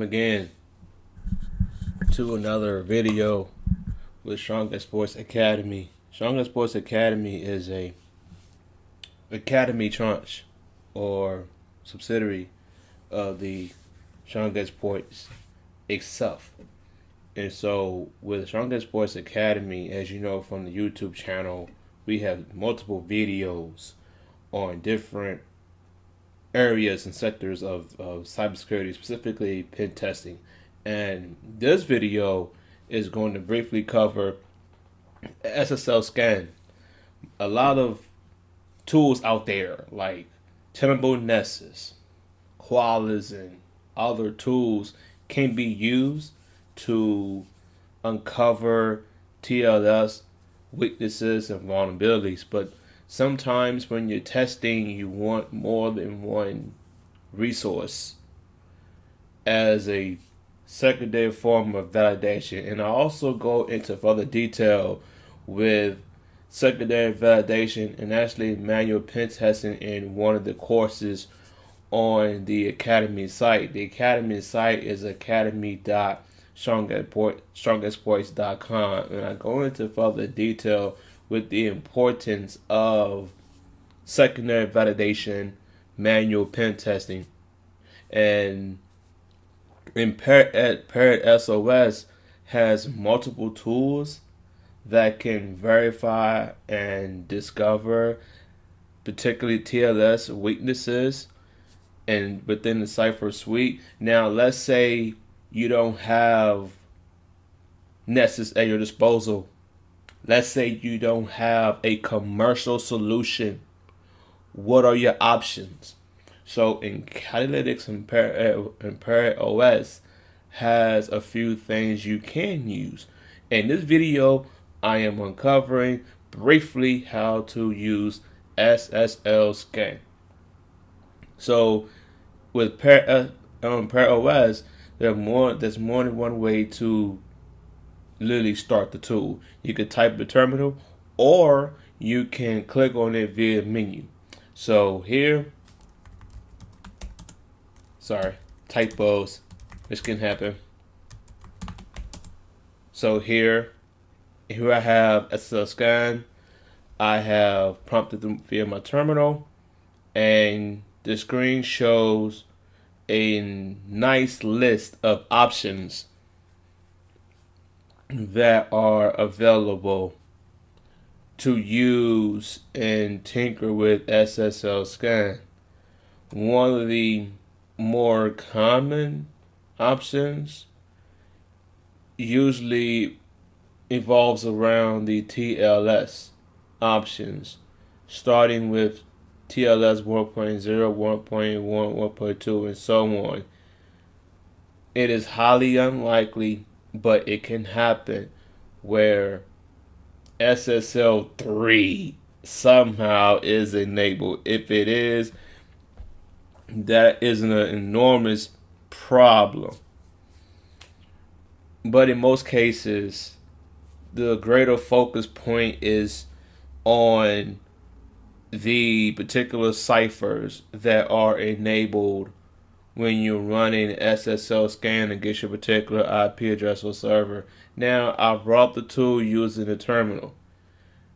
welcome again to another video with Strong Exploits Academy. Strong Exploits Academy is a academy tranche or subsidiary of the Strong Exploits itself. And so with Strong Exploits Academy, as you know from the YouTube channel, we have multiple videos on different areas and sectors of, of cybersecurity, specifically pen testing. And this video is going to briefly cover SSL scan. A lot of tools out there like Tenable Nessus, Qualys, and other tools can be used to uncover TLS weaknesses and vulnerabilities. But sometimes when you're testing, you want more than one resource as a secondary form of validation. And I also go into further detail with secondary validation and actually manual pen testing in one of the courses on the Academy site. The Academy site is academy.strongexploits.com and I go into further detail with the importance of secondary validation, manual pen testing, and in Parrot, SOS has multiple tools that can verify and discover particularly TLS weaknesses and within the cipher suite. Now, let's say you don't have Nessus at your disposal Let's say you don't have a commercial solution. What are your options? So in Kali Linux and Parrot OS has a few things you can use. In this video, I am uncovering briefly how to use SSL scan. So with Parrot, um, Parrot OS, there are more there's more than one way to literally start the tool. You could type the terminal or you can click on it via menu. So here, sorry, typos, this can happen. So here, here I have SSL scan. I have prompted them via my terminal and the screen shows a nice list of options that are available to use and tinker with SSL scan. One of the more common options usually evolves around the TLS options, starting with TLS 1.0, 1.1, 1.2, and so on. It is highly unlikely but it can happen where SSL 3 somehow is enabled. If it is, that is an enormous problem. But in most cases, the greater focus point is on the particular ciphers that are enabled when you're running SSL scan against your particular IP address or server. Now, I brought the tool using the terminal.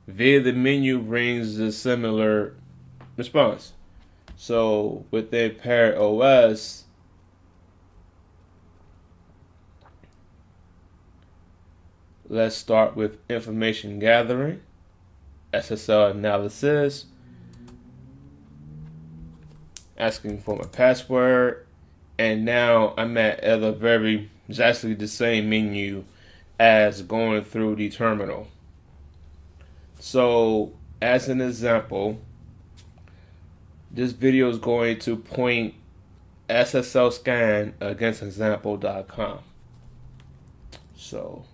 Via the menu brings a similar response. So within Parrot OS, let's start with information gathering, SSL analysis, asking for my password, and now I'm at, a very exactly the same menu as going through the terminal. So, as an example, this video is going to point SSL scan against example.com. So,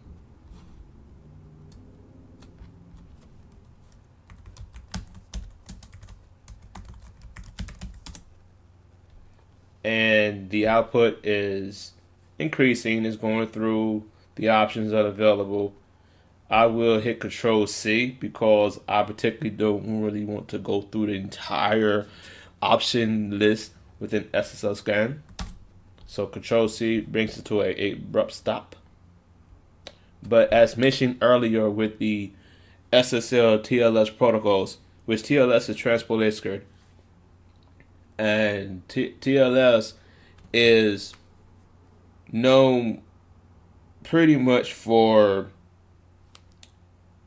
and the output is increasing, is going through the options that are available. I will hit Control C because I particularly don't really want to go through the entire option list within SSL scan. So Control C brings it to a, abrupt stop. But as mentioned earlier with the SSL TLS protocols, which TLS is Transport Layer and T- TLS is known pretty much for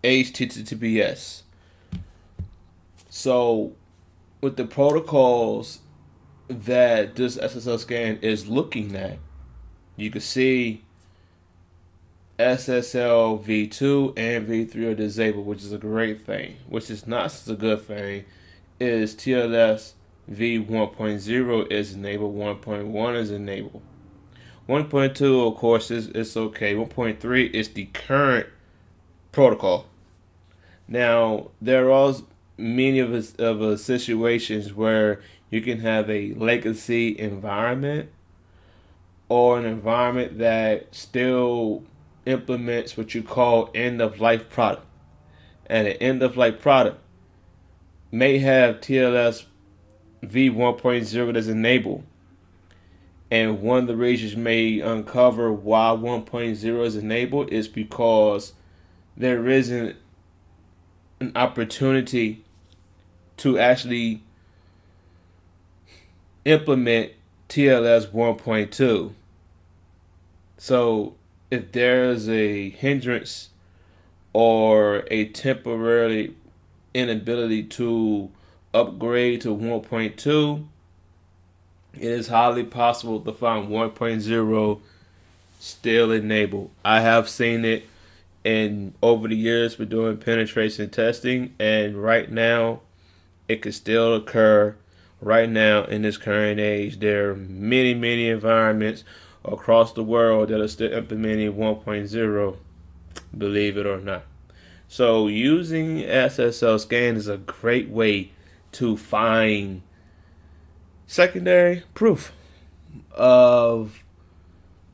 HTTPS. So, with the protocols that this SSL scan is looking at, you can see SSL v2 and v3 are disabled, which is a great thing. Which is not such a good thing. Is TLS v1.0 is enabled, 1.1 is enabled. 1.2, of course, is it's okay. 1.3 is the current protocol. Now there are many of us of situations where you can have a legacy environment or an environment that still implements what you call end of life product. And an end of life product may have TLS v1.0 that's enabled. And one of the reasons may uncover why 1.0 is enabled is because there isn't an opportunity to actually implement TLS 1.2. So if there's a hindrance or a temporary inability to upgrade to 1.2, it is highly possible to find 1.0 still enabled. I have seen it and over the years we're doing penetration testing and right now it could still occur right now in this current age. There are many many environments across the world that are still implementing 1.0 believe it or not. So using ssl scan is a great way to find secondary proof of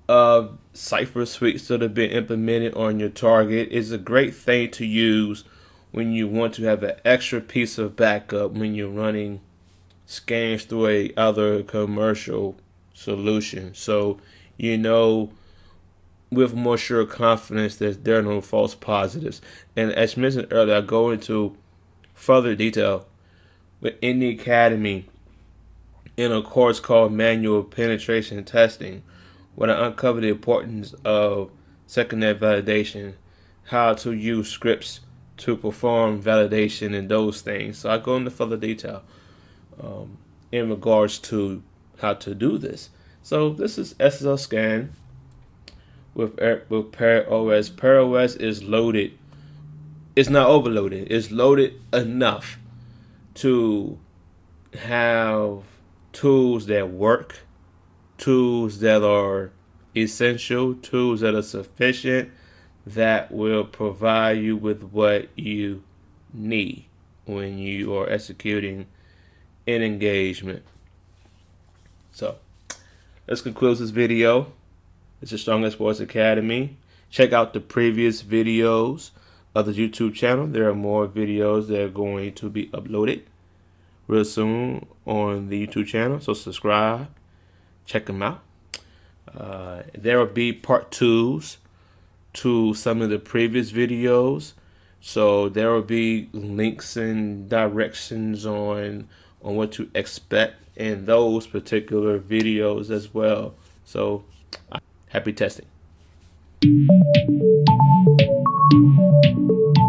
of cipher suites that have been implemented on your target is a great thing to use when you want to have an extra piece of backup when you're running scans through a other commercial solution. So you know with more sure confidence that there are no false positives. And as mentioned earlier, I go into further detail within the academy in a course called Manual Penetration Testing when I uncover the importance of secondary validation, how to use scripts to perform validation and those things. So I go into further detail um, in regards to how to do this. So this is SSL scan with with Parrot OS. PerOS is loaded. It's not overloaded. It's loaded enough to have tools that work tools that are essential, tools that are sufficient, that will provide you with what you need when you are executing an engagement. So, this concludes this video. It's the Strong Exploits Academy. Check out the previous videos of the YouTube channel. There are more videos that are going to be uploaded real soon on the YouTube channel. So subscribe check them out. Uh, there will be part twos to some of the previous videos. So there will be links and directions on on what to expect in those particular videos as well. So happy testing. Thank you.